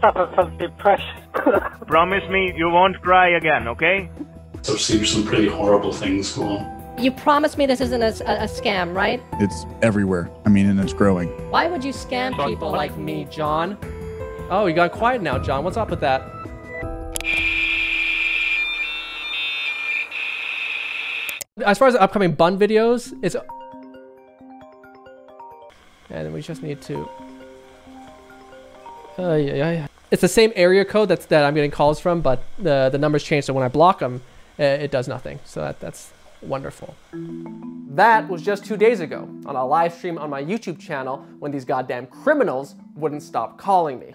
suffer from depression. Promise me you won't cry again, okay? There seems some pretty horrible things going on. You promised me this isn't a, a, a scam, right? It's everywhere. I mean, and it's growing. Why would you scam People people like like me, John. Oh, you got quiet now, John. What's up with that? As far as the upcoming bun videos, it's and we just need to. It's the same area code that's that I'm getting calls from, but the the numbers change. So when I block them, uh, it does nothing. So that that's wonderful. That was just two days ago on a live stream on my YouTube channel when these goddamn criminals wouldn't stop calling me.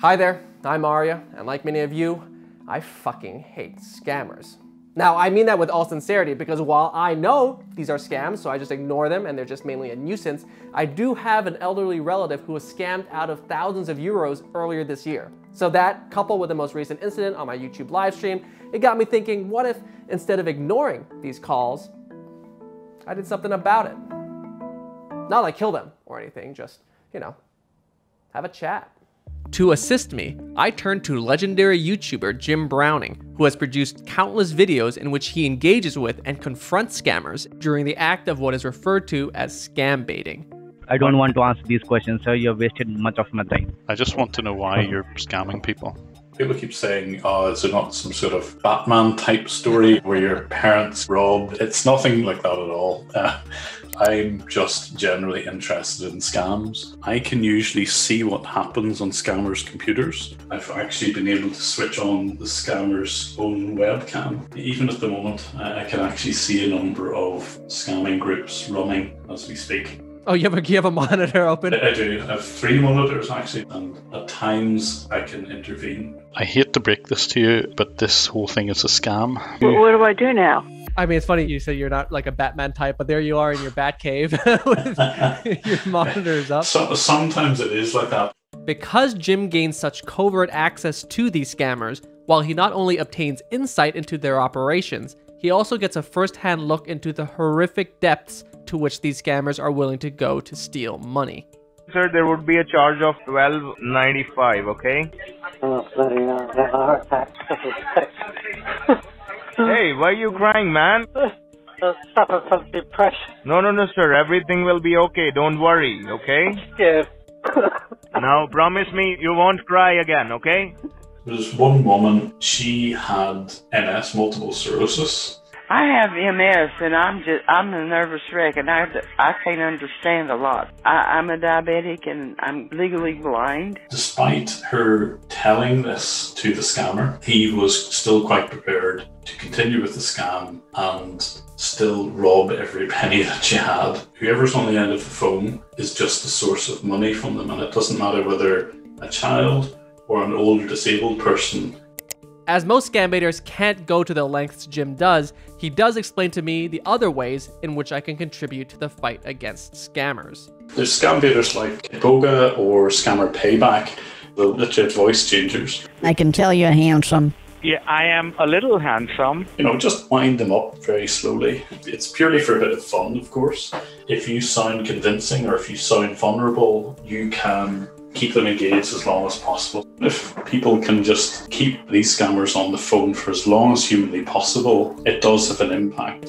Hi there, I'm Aria, and like many of you, I fucking hate scammers. Now, I mean that with all sincerity because while I know these are scams, so I just ignore them and they're just mainly a nuisance, I do have an elderly relative who was scammed out of thousands of euros earlier this year. So that, coupled with the most recent incident on my YouTube live stream, it got me thinking, what if instead of ignoring these calls, I did something about it? Not like kill them or anything, just, you know, have a chat. To assist me, I turned to legendary YouTuber Jim Browning, who has produced countless videos in which he engages with and confronts scammers during the act of what is referred to as scam baiting. I don't want to answer these questions, sir. You have wasted much of my time. I just want to know why you're scamming people. People keep saying, oh, is it not some sort of Batman type story where your parents robbed? It's nothing like that at all. Uh, I'm just generally interested in scams. I can usually see what happens on scammers' computers. I've actually been able to switch on the scammer's own webcam. Even at the moment, I can actually see a number of scamming groups running as we speak. Oh, you have a, you have a monitor open? I do. I have three monitors actually, and at times I can intervene. I hate to break this to you, but this whole thing is a scam. What, what do I do now? I mean, it's funny you said you're not like a Batman type, but there you are in your Bat cave with your monitors up. So, sometimes it is like that. Because Jim gains such covert access to these scammers, while he not only obtains insight into their operations, he also gets a first-hand look into the horrific depths to which these scammers are willing to go to steal money. Sir, there would be a charge of twelve ninety five, okay? Bloody hell. I have a heart attack. Hey, why are you crying, man? I suffer from depression. No, no, no, sir. Everything will be okay. Don't worry, okay? Yeah. Now, promise me you won't cry again, okay? There's one woman, she had MS, multiple sclerosis. I have MS and I'm just I'm a nervous wreck and I I can't understand a lot. I, I'm a diabetic and I'm legally blind. Despite her telling this to the scammer, he was still quite prepared to continue with the scam and still rob every penny that she had. Whoever's on the end of the phone is just a source of money from them, and it doesn't matter whether a child or an older disabled person As most scam baiters can't go to the lengths Jim does, he does explain to me the other ways in which I can contribute to the fight against scammers. There's scam baiters like Boga or Scammer Payback, the legit voice changers. I can tell you're handsome. Yeah, I am a little handsome. You know, just wind them up very slowly. It's purely for a bit of fun, of course. If you sound convincing or if you sound vulnerable, you can keep them engaged as long as possible. If people can just keep these scammers on the phone for as long as humanly possible, it does have an impact.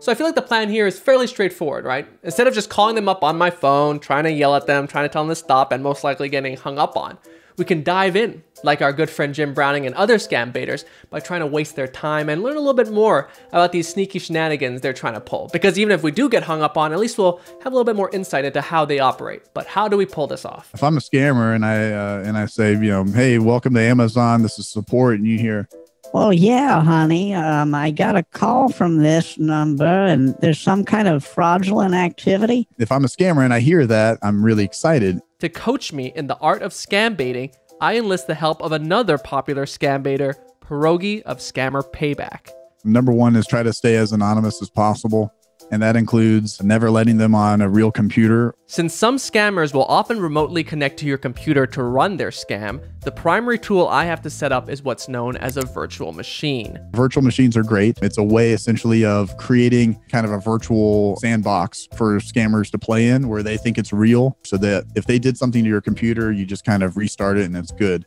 So I feel like the plan here is fairly straightforward, right? Instead of just calling them up on my phone, trying to yell at them, trying to tell them to stop, and most likely getting hung up on, we can dive in, like our good friend Jim Browning and other scam baiters, by trying to waste their time and learn a little bit more about these sneaky shenanigans they're trying to pull. Because even if we do get hung up on, at least we'll have a little bit more insight into how they operate. But how do we pull this off? If I'm a scammer and I uh, and I say, you know, hey, welcome to Amazon, this is support, and you hear, Well, yeah, honey. Um, I got a call from this number, and there's some kind of fraudulent activity. if I'm a scammer and I hear that, I'm really excited. To coach me in the art of scam baiting, I enlist the help of another popular scam baiter, Pierogi of Scammer Payback. Number one is try to stay as anonymous as possible. And that includes never letting them on a real computer. Since some scammers will often remotely connect to your computer to run their scam, the primary tool I have to set up is what's known as a virtual machine. Virtual machines are great. It's a way essentially of creating kind of a virtual sandbox for scammers to play in where they think it's real so that if they did something to your computer, you just kind of restart it and it's good.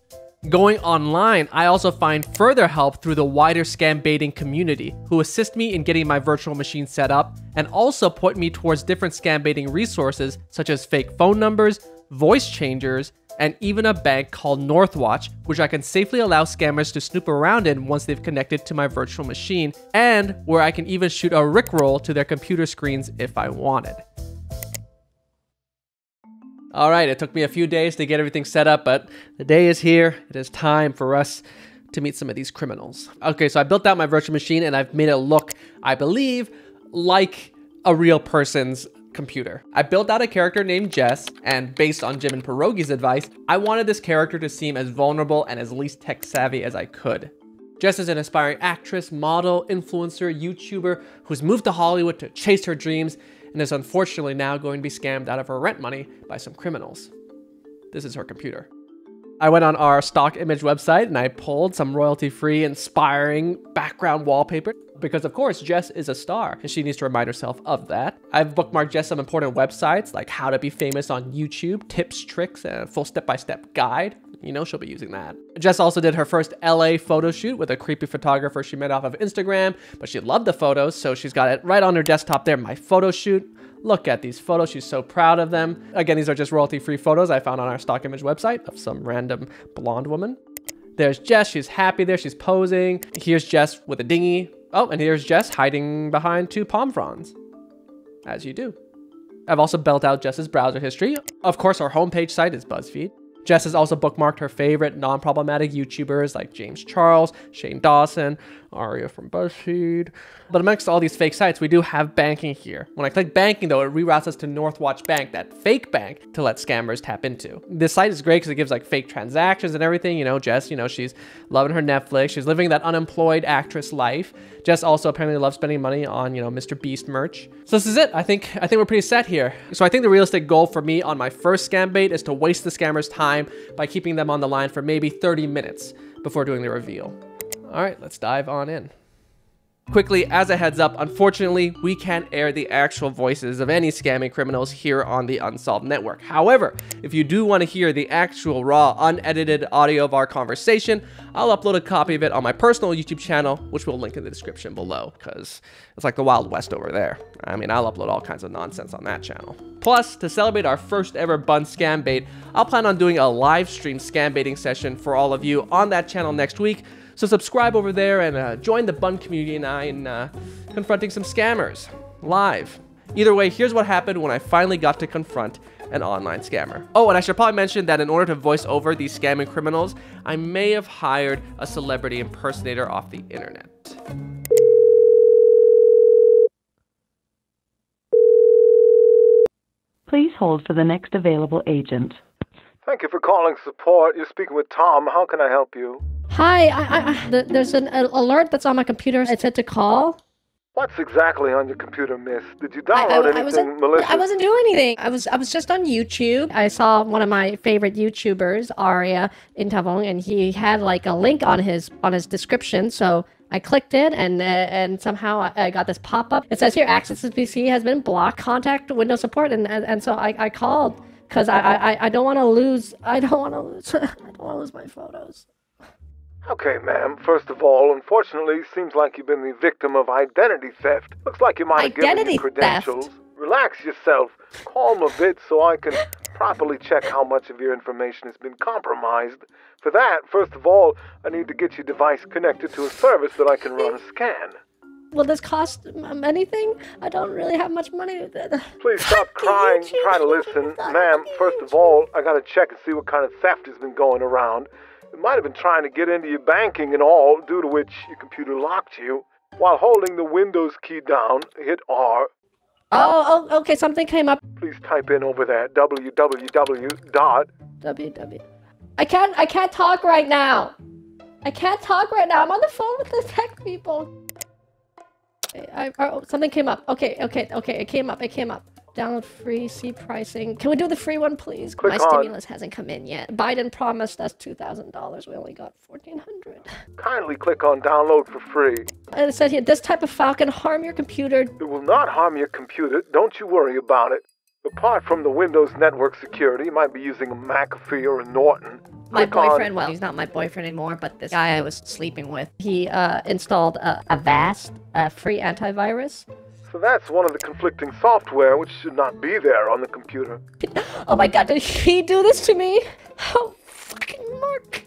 Going online, I also find further help through the wider scam baiting community, who assist me in getting my virtual machine set up and also point me towards different scam baiting resources such as fake phone numbers, voice changers, and even a bank called Northwatch, which I can safely allow scammers to snoop around in once they've connected to my virtual machine, and where I can even shoot a Rickroll to their computer screens if I wanted. All right, it took me a few days to get everything set up, but the day is here. It is time for us to meet some of these criminals. Okay, so I built out my virtual machine and I've made it look, I believe, like a real person's computer. I built out a character named Jess, and based on Jim and Pierogi's advice, I wanted this character to seem as vulnerable and as least tech savvy as I could. Jess is an aspiring actress, model, influencer, YouTuber who's moved to Hollywood to chase her dreams and is unfortunately now going to be scammed out of her rent money by some criminals. This is her computer. I went on our stock image website and I pulled some royalty free, inspiring background wallpaper because, of course, Jess is a star and she needs to remind herself of that. I've bookmarked Jess some important websites like how to be famous on YouTube, tips, tricks, and a full step by step guide. You know she'll be using that. Jess also did her first LA photo shoot with a creepy photographer she met off of Instagram, but she loved the photos, so she's got it right on her desktop there, my photo shoot. Look at these photos. She's so proud of them. Again, these are just royalty free photos I found on our stock image website of some random blonde woman. There's Jess. She's happy there. She's posing. Here's Jess with a dinghy. Oh, and here's Jess hiding behind two palm fronds. As you do. I've also built out Jess's browser history. Of course, our homepage site is BuzzFeed. Jess has also bookmarked her favorite non-problematic YouTubers like James Charles, Shane Dawson, Aria from BuzzFeed. But amongst all these fake sites, we do have banking here. When I click banking though, it reroutes us to Northwatch Bank, that fake bank, to let scammers tap into. This site is great because it gives like fake transactions and everything. You know, Jess, you know, she's loving her Netflix. She's living that unemployed actress life. Jess also apparently loves spending money on, you know, Mr. Beast merch. So this is it. I think I think we're pretty set here. So I think the realistic goal for me on my first scam bait is to waste the scammer's time by keeping them on the line for maybe 30 minutes before doing the reveal. All right, let's dive on in. Quickly, as a heads up, unfortunately, we can't air the actual voices of any scamming criminals here on the Unsolved Network. However, if you do want to hear the actual raw, unedited audio of our conversation, I'll upload a copy of it on my personal YouTube channel, which we'll link in the description below, because it's like the Wild West over there. I mean, I'll upload all kinds of nonsense on that channel. Plus, to celebrate our first ever Bun Scam Bait, I'll plan on doing a live stream scam baiting session for all of you on that channel next week, so subscribe over there and uh, join the Bun community and I in uh, confronting some scammers live. Either way, here's what happened when I finally got to confront an online scammer. Oh, and I should probably mention that in order to voice over these scamming criminals, I may have hired a celebrity impersonator off the internet. Please hold for the next available agent. Thank you for calling support. You're speaking with Tom. How can I help you? Hi, I, I, I, th- there's an alert that's on my computer. It said to call. What's exactly on your computer, miss? Did you download I, I anything wasn't. malicious? I wasn't doing anything. I was. I was just on YouTube. I saw one of my favorite YouTubers, Aria Inthavong, and he had like a link on his on his description. So I clicked it, and uh, and somehow I, I got this pop up. It says here, access to PC has been blocked. Contact Windows support, and and, and so I, I called because I, I I don't want to lose. I don't want to lose. I don't want to lose my photos. Okay, ma'am. First of all, unfortunately, seems like you've been the victim of identity theft. Looks like you might have given Identity you credentials. Relax yourself. Calm a bit so I can properly check how much of your information has been compromised. For that, first of all, I need to get your device connected to a service that I can run a scan. Will this cost anything? I don't really have much money. Please stop crying. Try to listen. Ma'am, first of all, I gotta check and see what kind of theft has been going around. It might have been trying to get into your banking and all, due to which your computer locked you. While holding the Windows key down, hit R. Oh, oh, okay. Something came up. Please type in over there www. dot. www. I can't. I can't talk right now. I can't talk right now. I'm on the phone with the tech people. Okay, I, oh, something came up. Okay, okay, okay. It came up. It came up. Download free, see pricing. Can we do the free one, please? Click My on- stimulus hasn't come in yet. Biden promised us two thousand dollars. We only got fourteen hundred. Kindly click on download for free. And it said here, this type of file can harm your computer. It will not harm your computer. Don't you worry about it. Apart from the Windows network security, you might be using a McAfee or a Norton. My Click on- boyfriend, well, he's not my boyfriend anymore, but this guy I was sleeping with, he uh, installed a, vast a free antivirus. So that's one of the conflicting software which should not be there on the computer. Oh my god, did he do this to me? Oh, fucking Mark.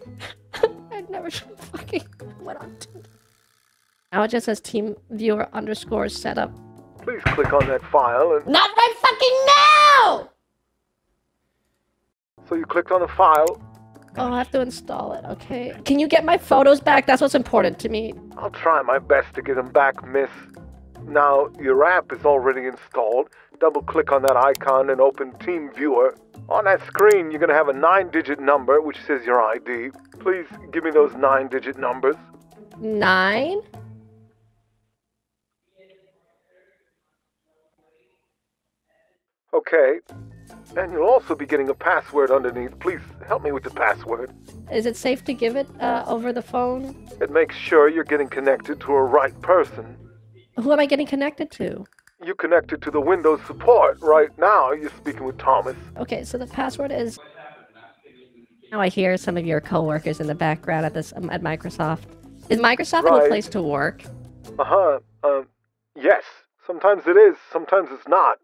I never should have fucking went on to. Now it just says team viewer underscore setup. Please click on that file and Not right fucking now! so you clicked on the file. Oh, I have to install it, okay. Can you get my photos back? That's what's important to me. I'll try my best to get them back, miss. Now, your app is already installed. Double click on that icon and open TeamViewer. On that screen, you're going to have a nine digit number which says your ID. Please give me those nine digit numbers. Nine? Okay. And you'll also be getting a password underneath. Please help me with the password. Is it safe to give it uh, over the phone? It makes sure you're getting connected to a right person. Who am I getting connected to? You connected to the Windows support right now. You're speaking with Thomas. Okay, so the password is. Now I hear some of your coworkers in the background at this um, at Microsoft. Is Microsoft a Right. good place to work? Uh huh. Um, yes. Sometimes it is. Sometimes it's not.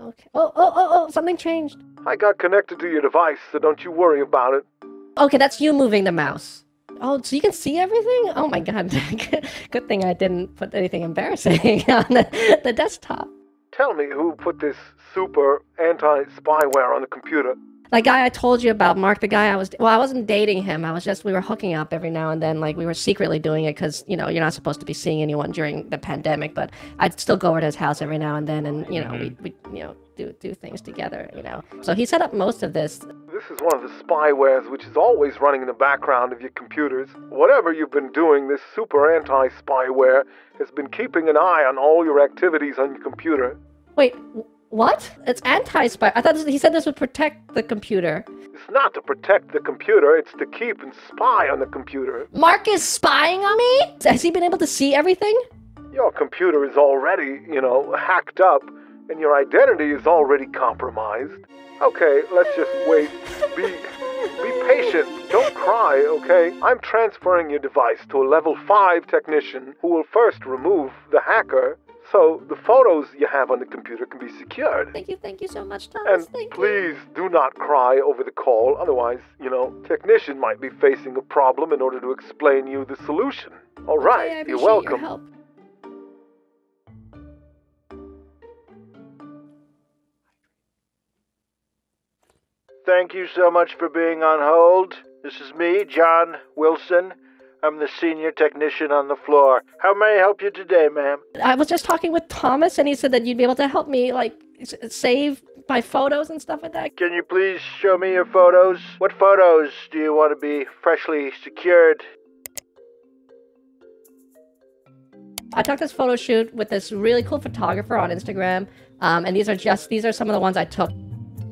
Okay. Oh, oh, oh, oh! Something changed. I got connected to your device, so don't you worry about it. Okay, that's you moving the mouse. Oh, so you can see everything? Oh my god. Good thing I didn't put anything embarrassing on the, the desktop. Tell me who put this super anti spyware on the computer. That guy I told you about, Mark, the guy I was, well, I wasn't dating him. I was just, we were hooking up every now and then. Like, we were secretly doing it because, you know, you're not supposed to be seeing anyone during the pandemic. But I'd still go over to his house every now and then and, you know, mm-hmm. we, we, you know, do, do things together, you know. So he set up most of this. This is one of the spywares which is always running in the background of your computers. Whatever you've been doing, this super anti spyware has been keeping an eye on all your activities on your computer. Wait, what? It's anti spy. I thought this, he said this would protect the computer. It's not to protect the computer, it's to keep and spy on the computer. Mark is spying on me? Has he been able to see everything? Your computer is already, you know, hacked up, and your identity is already compromised. Okay, let's just wait. Be be patient. Don't cry, okay? I'm transferring your device to a level 5 technician who will first remove the hacker so the photos you have on the computer can be secured. Thank you, thank you so much, Thomas. And thank please do not cry over the call, otherwise, you know, technician might be facing a problem in order to explain you the solution. All right, you. I you're welcome. Your Thank you so much for being on hold. This is me, John Wilson. I'm the senior technician on the floor. How may I help you today, ma'am? I was just talking with Thomas, and he said that you'd be able to help me, like, save my photos and stuff like that. Can you please show me your photos? What photos do you want to be freshly secured? I took this photo shoot with this really cool photographer on Instagram, um, and these are just these are some of the ones I took.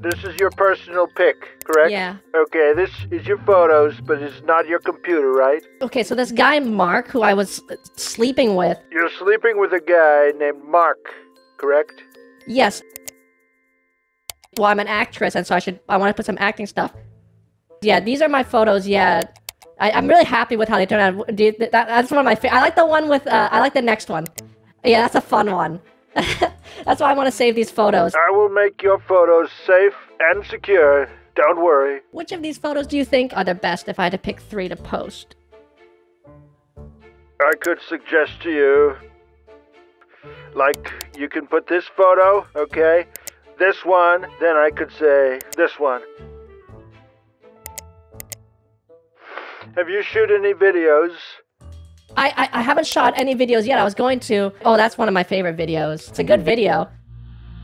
This is your personal pic, correct? Yeah. Okay, this is your photos, but it's not your computer, right? Okay, so this guy Mark, who I was sleeping with, You're sleeping with a guy named Mark, correct? yes. Well, I'm an actress, and so I should I want to put some acting stuff. Yeah, these are my photos. Yeah, I, I'm really happy with how they turned out. You- that, that's one of my favorite. I like the one with. Uh, I like the next one. Yeah, that's a fun one. that's why I want to save these photos. I will make your photos safe and secure. Don't worry. Which of these photos do you think are the best if I had to pick three to post? I could suggest to you, like, you can put this photo, okay? This one, then I could say this one. Have you shoot any videos? I, I I haven't shot any videos yet. I was going to. Oh, that's one of my favorite videos. It's a good video.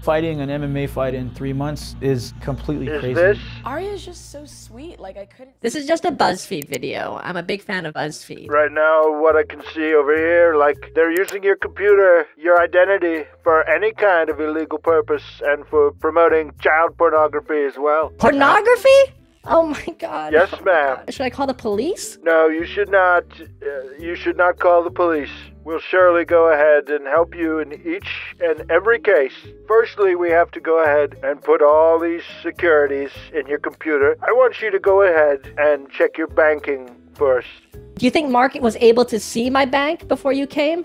Fighting an MMA fight in three months is completely Is crazy. this? Aria's just so sweet. Like I couldn't. This is just a BuzzFeed video. I'm a big fan of BuzzFeed. Right now, what I can see over here, like they're using your computer, your identity, for any kind of illegal purpose and for promoting child pornography as well. Pornography? Oh my god. Yes, ma'am. Should I call the police? No, you should not. Uh, you should not call the police. We'll surely go ahead and help you in each and every case. Firstly, we have to go ahead and put all these securities in your computer. I want you to go ahead and check your banking first. Do you think Mark was able to see my bank before you came?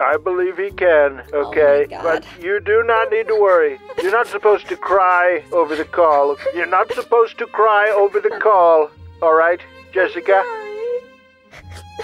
I believe he can, oh okay? but you do not need to worry. You're not supposed to cry over the call. You're not supposed to cry over the call, alright, Jessica?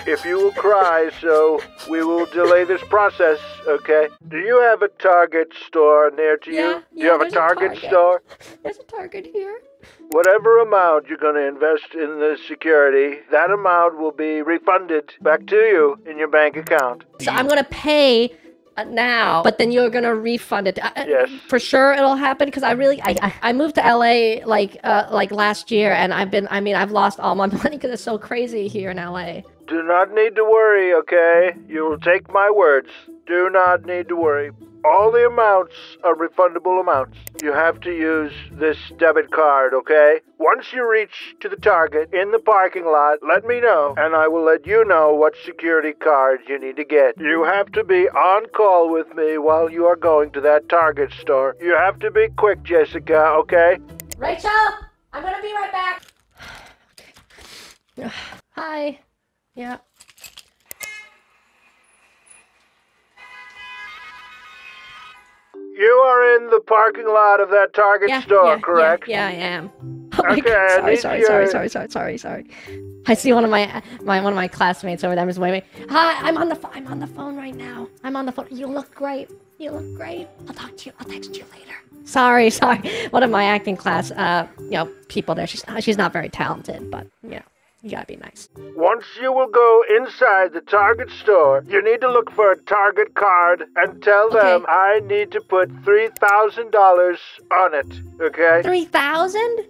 If you will cry, so we will delay this process, okay? Do you have a Target store near to you? Do you yeah, have a there's a Target, Target. store? There's a Target here. Whatever amount you're going to invest in the security, that amount will be refunded back to you in your bank account. So I'm gonna pay uh, now, but then you're gonna refund it. Uh, Yes. For sure, it'll happen because I really I, I I moved to LA like uh like last year, and I've been I mean I've lost all my money because it's so crazy here in LA. Do not need to worry, okay? You will take my words. Do not need to worry. All the amounts are refundable amounts. You have to use this debit card, okay? Once you reach to the target in the parking lot, let me know, and I will let you know what security card you need to get. You have to be on call with me while you are going to that Target store. You have to be quick, Jessica, okay? Rachel, I'm gonna be right back. Hi. Yeah. You are in the parking lot of that Target Yeah, store, yeah, correct? Yeah, yeah, I am. Oh my Okay, god! Sorry, sorry, your- sorry, sorry, sorry, sorry, sorry. I see one of my my one of my classmates over there. I'm just waving. Hi, I'm on the I'm on the phone right now. I'm on the phone. You look great. You look great. I'll talk to you. I'll text you later. Sorry, sorry. One of my acting class, uh, you know, people there. She's she's not very talented, but you know, you gotta be nice. Once you will go inside the Target store, you need to look for a Target card and tell them I need to put $3,000 on it, okay? Three thousand?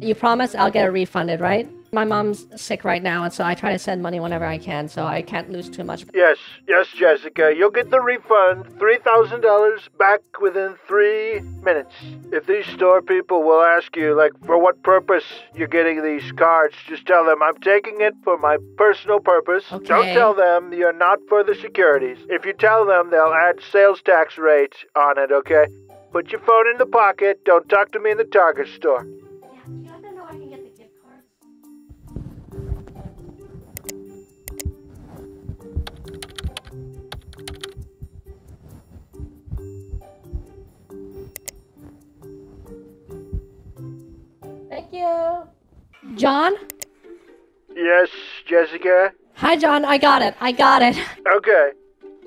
You promise I'll get it refunded, right? My mom's sick right now, and so I try to send money whenever I can, so I can't lose too much. Yes, yes, Jessica. You'll get the refund, $3,000 back within three minutes. If these store people will ask you, like, for what purpose you're getting these cards, just tell them I'm taking it for my personal purpose. Okay. Don't tell them you're not for the securities. If you tell them, they'll add sales tax rate on it, okay? Put your phone in the pocket. Don't talk to me in the Target store. You. John? Yes, Jessica? Hi, John. I got it. I got it. Okay.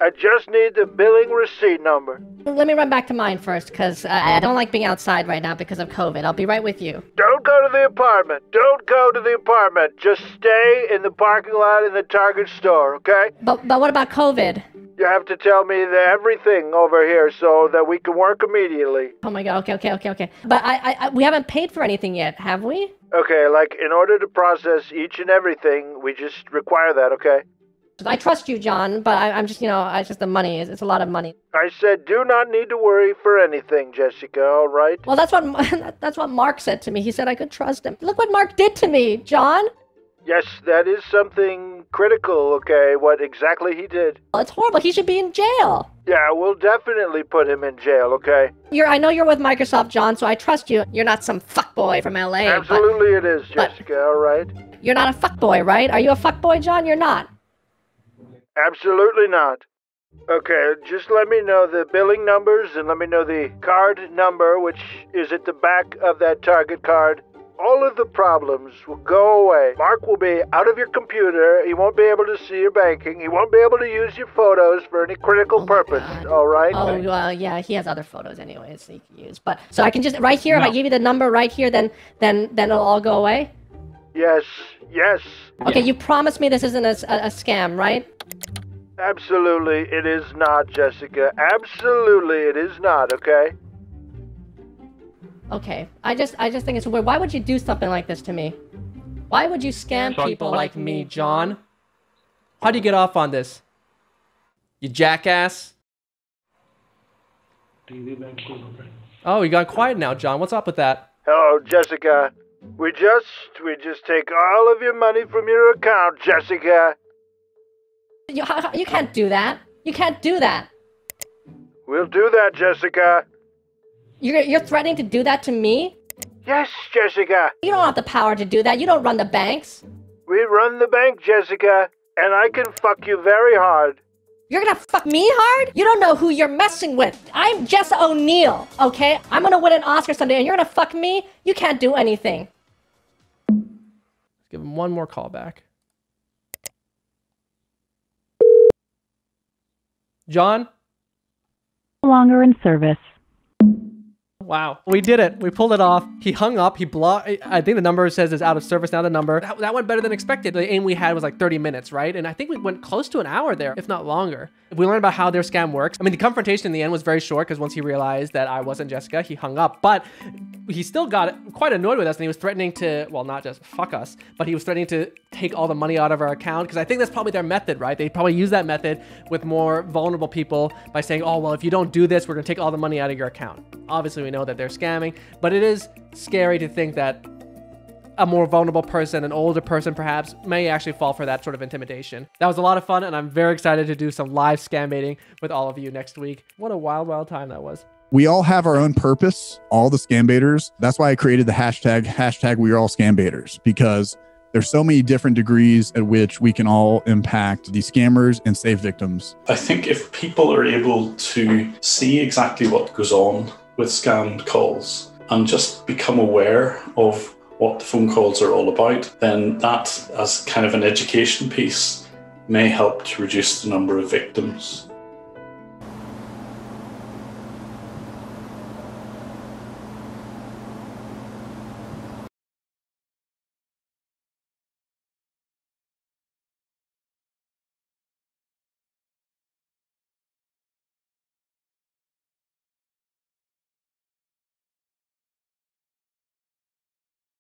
I just need the billing receipt number. Let me run back to mine first, because uh, I don't like being outside right now because of COVID. I'll be right with you. Don't go to the apartment. Don't go to the apartment. Just stay in the parking lot in the Target store, okay? But but what about COVID? You have to tell me the everything over here so that we can work immediately. Oh my god. Okay, okay, okay, okay. But I, I, I we haven't paid for anything yet, have we? Okay, like in order to process each and everything, we just require that, okay? I trust you, John, but I, I'm just, you know, I just the money is it's a lot of money. I said do not need to worry for anything, Jessica, all right? Well, that's what that's what Mark said to me. He said I could trust him. Look what Mark did to me, John. Yes, that is something critical, okay, what exactly he did. Well, it's horrible. He should be in jail. Yeah, we'll definitely put him in jail, okay? You're I know you're with Microsoft, John, so I trust you. You're not some fuckboy from LA. but Absolutely it is, Jessica, all right? You're not a fuckboy, right? Are you a fuckboy, John? You're not. Absolutely not. Okay, just let me know the billing numbers and let me know the card number, which is at the back of that Target card. All of the problems will go away. Mark will be out of your computer. He won't be able to see your banking. He won't be able to use your photos for any critical oh purpose. All right? Oh well, yeah, he has other photos anyways he can use. But so I can just right here. If I give you the number right here, then then then it'll all go away. Yes, yes. Okay, you promised me this isn't a, a, a scam, right? Absolutely, it is not, Jessica. Absolutely, it is not, okay? Okay, I just I just think it's weird. Why would you do something like this to me? Why would you scam people like me, John. How do you get off on this? You jackass. Oh, you got quiet now, John. What's up with that? Hello, Jessica. We just we just take all of your money from your account, Jessica. You, you can't do that. You can't do that. We'll do that, Jessica. You're you're threatening to do that to me? Yes, Jessica. You don't have the power to do that. You don't run the banks. We run the bank, Jessica, and I can fuck you very hard. You're gonna fuck me hard? You don't know who you're messing with. I'm Jess O'Neill, okay? I'm gonna win an Oscar someday and you're gonna fuck me? You can't do anything. Let's give him one more call back. John? No longer in service. Wow. We did it. We pulled it off. He hung up. He blocked. I think the number says is out of service now. The number that, that went better than expected. The aim we had was like 30 minutes, right? And I think we went close to an hour there, if not longer. We learned about how their scam works. I mean, the confrontation in the end was very short because once he realized that I wasn't Jessica, he hung up. But he still got quite annoyed with us and he was threatening to, well, not just fuck us, but he was threatening to take all the money out of our account because I think that's probably their method, right? They probably use that method with more vulnerable people by saying, oh, well, if you don't do this, we're going to take all the money out of your account. Obviously, we know that they're scamming, but it is scary to think that a more vulnerable person, an older person perhaps, may actually fall for that sort of intimidation. That was a lot of fun, and I'm very excited to do some live scam baiting with all of you next week. What a wild, wild time that was. We all have our own purpose, all the scam baiters. That's why I created the hashtag, hashtag we are all scam baiters, because there's so many different degrees at which we can all impact these scammers and save victims. I think if people are able to see exactly what goes on with scammed calls and just become aware of what the phone calls are all about, then that, as kind of an education piece, may help to reduce the number of victims.